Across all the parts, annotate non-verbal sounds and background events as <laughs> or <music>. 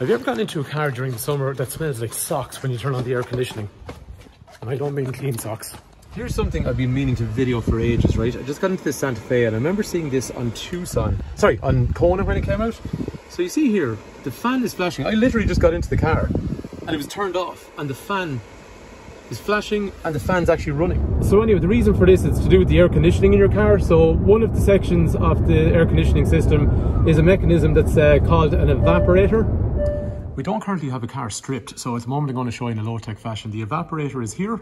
Have you ever gotten into a car during the summer that smells like socks when you turn on the air conditioning? And I don't mean clean socks. Here's something I've been meaning to video for ages, right? I just got into this Santa Fe and I remember seeing this on Tucson. Sorry, on Kona when it came out. So you see here, the fan is flashing. I literally just got into the car and it was turned off and the fan is flashing and the fan's actually running. So anyway, the reason for this is to do with the air conditioning in your car. So one of the sections of the air conditioning system is a mechanism that's uh, called an evaporator. We don't currently have a car stripped, so at the moment I'm going to show you in a low-tech fashion. The evaporator is here,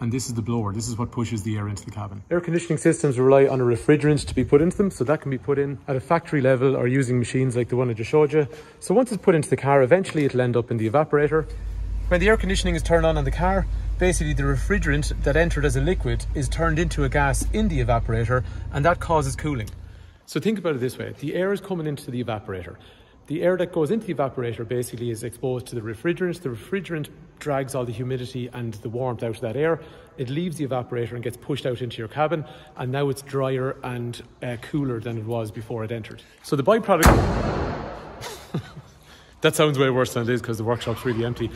and this is the blower. This is what pushes the air into the cabin. Air conditioning systems rely on a refrigerant to be put into them, so that can be put in at a factory level or using machines like the one I just showed you. So once it's put into the car, eventually it'll end up in the evaporator. When the air conditioning is turned on in the car, basically the refrigerant that entered as a liquid is turned into a gas in the evaporator, and that causes cooling. So think about it this way. The air is coming into the evaporator. The air that goes into the evaporator basically is exposed to the refrigerant. The refrigerant drags all the humidity and the warmth out of that air. It leaves the evaporator and gets pushed out into your cabin, and now it's drier and uh, cooler than it was before it entered. So the byproduct. <laughs> that sounds way worse than it is because the workshop's really empty.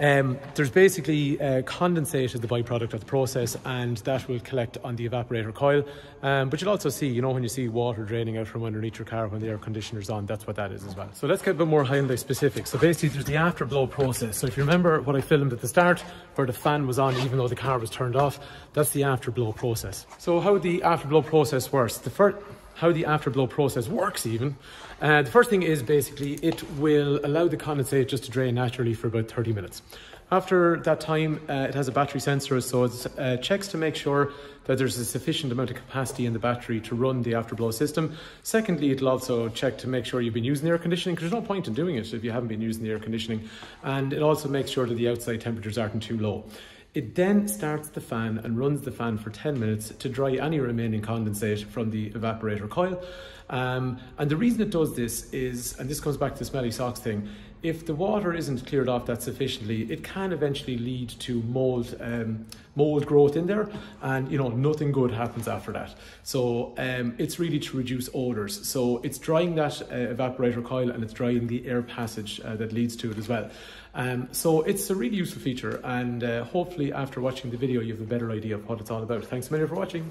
Um, there's basically uh, condensate as the byproduct of the process, and that will collect on the evaporator coil. Um, but you'll also see, you know, when you see water draining out from underneath your car when the air conditioner's on, that's what that is as well. So let's get a bit more Hyundai specific. So basically, there's the afterblow process. So if you remember what I filmed at the start, where the fan was on even though the car was turned off, that's the afterblow process. So how the afterblow process works? The first how the afterblow process works even. Uh, the first thing is basically it will allow the condensate just to drain naturally for about 30 minutes. After that time, uh, it has a battery sensor, so it uh, checks to make sure that there's a sufficient amount of capacity in the battery to run the afterblow system. Secondly, it'll also check to make sure you've been using the air conditioning, because there's no point in doing it if you haven't been using the air conditioning. And it also makes sure that the outside temperatures aren't too low. It then starts the fan and runs the fan for 10 minutes to dry any remaining condensate from the evaporator coil. Um, and the reason it does this is, and this comes back to the smelly socks thing, if the water isn't cleared off that sufficiently, it can eventually lead to mold, um, mold growth in there, and you know nothing good happens after that. So um, it's really to reduce odors. So it's drying that uh, evaporator coil and it's drying the air passage uh, that leads to it as well. Um, so it's a really useful feature, and uh, hopefully after watching the video, you have a better idea of what it's all about. Thanks a million for watching.